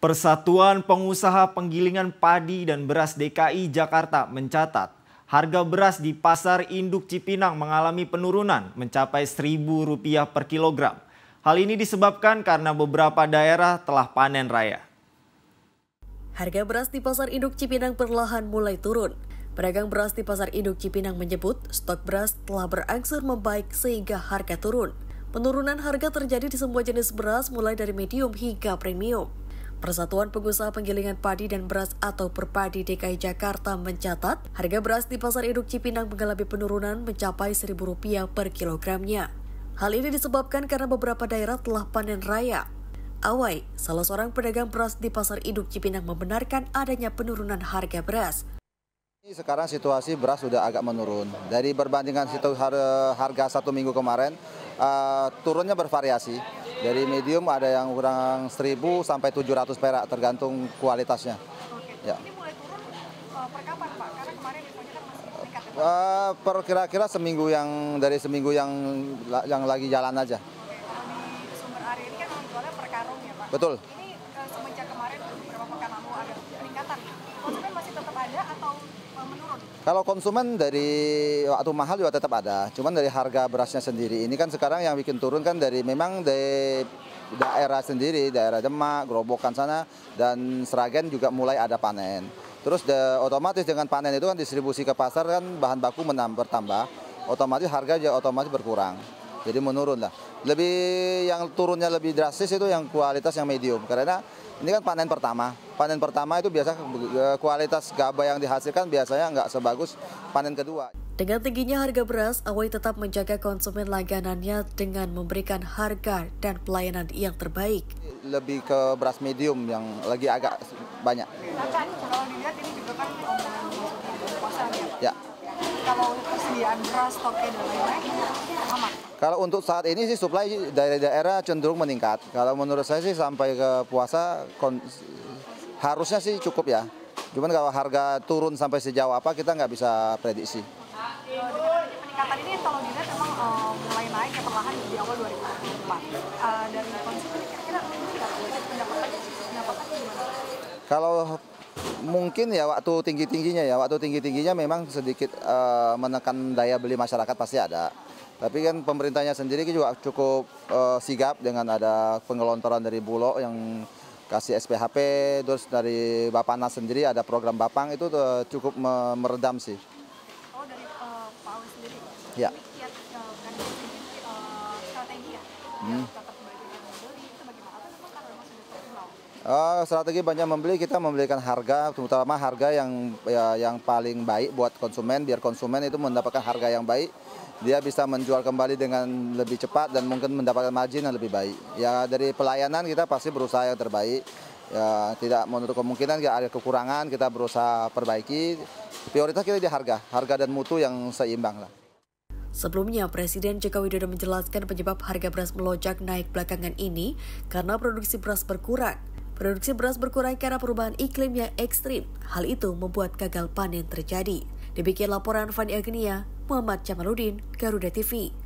Persatuan Pengusaha Penggilingan Padi dan Beras DKI Jakarta mencatat harga beras di Pasar Induk Cipinang mengalami penurunan mencapai Rp1.000 per kilogram. Hal ini disebabkan karena beberapa daerah telah panen raya. Harga beras di Pasar Induk Cipinang perlahan mulai turun. Pedagang beras di Pasar Induk Cipinang menyebut stok beras telah berangsur membaik sehingga harga turun. Penurunan harga terjadi di semua jenis beras mulai dari medium hingga premium. Persatuan Pengusaha Penggilingan Padi dan Beras atau Perpadi DKI Jakarta mencatat harga beras di Pasar Induk Cipinang mengalami penurunan mencapai Rp1.000 per kilogramnya. Hal ini disebabkan karena beberapa daerah telah panen raya. Awai, salah seorang pedagang beras di Pasar Induk Cipinang membenarkan adanya penurunan harga beras. Sekarang situasi beras sudah agak menurun. Dari perbandingan situ harga satu minggu kemarin, uh, turunnya bervariasi. Dari medium ada yang kurang 1000 sampai 700 perak tergantung kualitasnya. Oke. Ya. Ini mulai turun uh, per kapan Pak? Karena kemarin infonya kan masih meningkat. Ya, uh, per kira-kira seminggu yang dari seminggu yang yang lagi jalan aja. Oke. Kalau di sumber area ini kan jualnya per karung ya Pak? Betul. Ini uh, semenjak kemarin beberapa pekan lalu ada peningkatan. Konsumen masih tetap ada atau Kalau konsumen dari waktu mahal juga tetap ada, cuman dari harga berasnya sendiri. Ini kan sekarang yang bikin turun kan dari memang dari daerah sendiri, daerah Demak, Gerobokan sana. Dan Seragen juga mulai ada panen. Terus de, otomatis dengan panen itu kan distribusi ke pasar kan bahan baku menambah bertambah, otomatis harga juga otomatis berkurang. Jadi menurun lah. Lebih yang turunnya lebih drastis itu yang kualitas yang medium karena ini kan panen pertama. Panen pertama itu biasa kualitas gabah yang dihasilkan biasanya nggak sebagus panen kedua. Dengan tingginya harga beras, Awai tetap menjaga konsumen langganannya dengan memberikan harga dan pelayanan yang terbaik. Lebih ke beras medium yang lagi agak banyak. kalau dilihat ini juga kan puasa ya. Kalau persediaan beras, stoknya dan lain-lain, aman? Kalau untuk saat ini sih supply dari daerah cenderung meningkat. Kalau menurut saya sih sampai ke puasa harusnya sih cukup ya. Cuman kalau harga turun sampai sejauh apa kita nggak bisa prediksi. peningkatan ini kalau dilihat memang uh, mulai naik ya perlahan di awal 2024. Uh, dari konsumen kira-kira pendapatannya pendapatannya gimana? Kalau mungkin ya waktu tinggi-tingginya ya, waktu tinggi-tingginya memang sedikit uh, menekan daya beli masyarakat pasti ada. Tapi kan pemerintahnya sendiri juga cukup uh, sigap dengan ada pengelontoran dari Bulog yang kasih SPHP, terus dari Bapanas sendiri ada program Bapang itu uh, cukup meredam sih. Oh dari uh, Pak Awi sendiri? Ya. Ini kiat, uh, strategi ya? Hmm. Uh, strategi banyak membeli kita membelikan harga terutama harga yang ya, yang paling baik buat konsumen biar konsumen itu mendapatkan harga yang baik. Dia bisa menjual kembali dengan lebih cepat dan mungkin mendapatkan margin yang lebih baik. Ya dari pelayanan kita pasti berusaha yang terbaik. Ya tidak menutup kemungkinan ya ada kekurangan kita berusaha perbaiki. Prioritas kita di harga harga dan mutu yang seimbang lah. Sebelumnya, Presiden Joko Widodo menjelaskan penyebab harga beras melonjak naik belakangan ini karena produksi beras berkurang. Produksi beras berkurang karena perubahan iklim yang ekstrim. Hal itu membuat gagal panen terjadi. Demikian laporan Fani Agnia, Muhammad Jamaludin, Garuda TV.